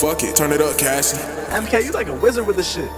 fuck it, turn it up, Cassie. MK, you like a wizard with this shit.